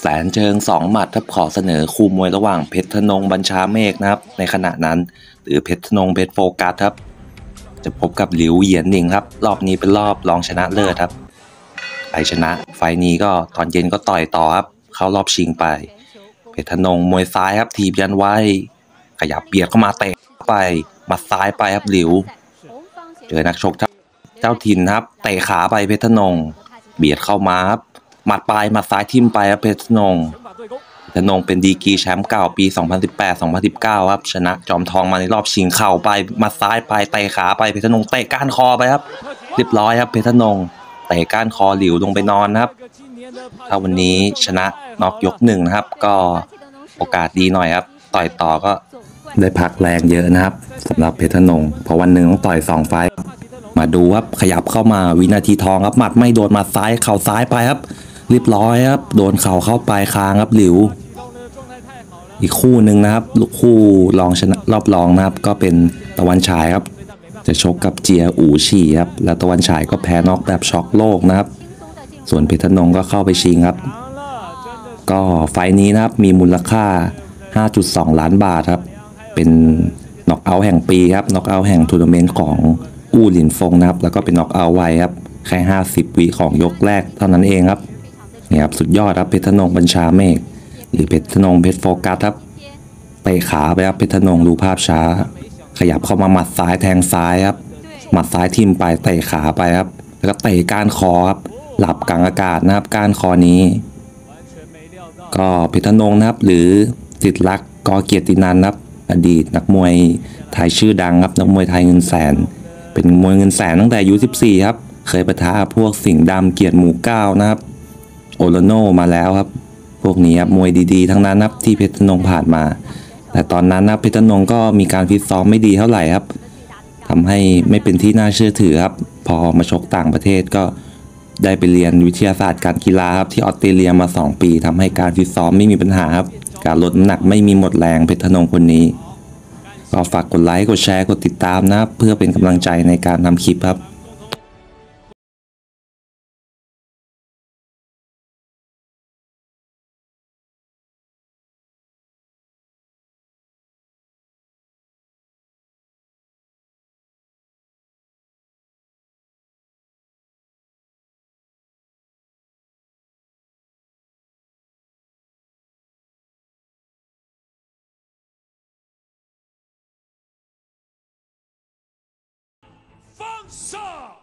แสนเชิงสองหมัดครับขอเสนอคู่มวยระหว่างเพชรธนงบัญชาเมฆนะครับ ในขณะนั้น หรือเพชรธนงเพชรโฟกัสครับ จะพบกับหลิวเหยียนหนิงครับ รอบนี้เป็นรอบรองชนะเลิศครับใครชนะ ไฟนี้ก็ตอนเย็นก็ต่อยต่อครับ เข้ารอบชิงไป เพชรธนงมวยซ้ายครับ ทีบยันไว้ ขยับเบียดเข้ามาเตะไปหมัดซ้ายไปครับหลิว เจอนักชกเจ้าถิ่นครับเตะขาไปเพชรธนง เบียดเข้ามาครับ หมัดปลายหมัดซ้ายทิ่มไปครับเพชรนงเพชรธนงเป็นดีกรีแชมป์เก่าปี 2018-2019 ครับ ชนะจอมทองมาในรอบชิงเข่าไปหมัดซ้ายไปเตะขาไปเพชรนงเตะก้านคอไปครับเรียบร้อยครับเพชรนงเตะก้านคอหลิวลงไปนอนนะครับ ถ้าวันนี้ชนะน็อกยกหนึ่งนะครับ ก็โอกาสดีหน่อยครับ ต่อยต่อก็ได้พักแรงเยอะนะครับสำหรับเพชรนงเพราะวันหนึ่งต้องต่อยสองไฟมาดูครับขยับเข้ามาวินาทีทองครับหมัดไม่โดนหมัดซ้ายเข่าซ้ายไปครับ เรียบร้อยครับโดนเข่าเข้าไปคางครับหลิว อีกคู่หนึ่งนะครับลูกคู่รองชนะรอบรองนะครับ ก็เป็นตะวันฉายครับ จะชกกับเจียอู่ฉี่ครับแล้วตะวันฉายก็แพ้น็อกแบบช็อกโลกนะครับ ส่วนเพชรนงก็เข้าไปชิงครับ ก็ไฟล์นี้นะครับมีมูลค่า 5.2 ล้านบาทครับ เป็นน็อกเอาท์แห่งปีครับน็อกเอาท์แห่งทัวร์นาเมนต์ของอู้หลินฟงนะครับ แล้วก็เป็นน็อกเอาท์ไวครับแค่ 50วิของยกแรกเท่านั้นเองครับ นี่ครับสุดยอดครับเพชรธนงบัญชาเมฆหรือเพชรธนงเพชรเฟอร์กัสครับเตะขาไปครับเพชรธนงดูภาพช้า ขยับเข้ามาหมัดซ้ายแทงซ้ายครับหมัดซ้ายทิ่มไปเตะขาไปครับ แล้วก็เตะก้านคอครับหลับกลางอากาศนะครับก้านคอนี้ ก็เพชรธนงนะครับ หรือสิทธิลักษ์กอเกียรตินันท์ครับ อดีตนักมวยไทยชื่อดังครับนักมวยไทยเงินแสน เป็นมวยเงินแสนตั้งแต่อายุ14ครับเคยประทะพวกสิงห์ดำเกียรติหมูเก้านะครับ โอโลโนมาแล้วครับ พวกนี้ครับมวยดีๆ ทั้งนั้นนะครับที่เพชรนงผ่านมา แต่ตอนนั้นนะเพชรนงก็มีการฟิตซ้อมไม่ดีเท่าไหร่ครับทำให้ไม่เป็นที่น่าเชื่อถือครับ พอมาชกต่างประเทศก็ได้ไปเรียนวิทยาศาสตร์การกีฬาครับที่ออสเตรเลียมา 2 ปีทำให้การฟิตซ้อมไม่มีปัญหาครับ การลดน้ำหนักไม่มีหมดแรงเพชรนงคนนี้ก็ฝากกดไลค์กดแชร์กดติดตามนะเพื่อเป็นกำลังใจในการทำคลิปครับ 上。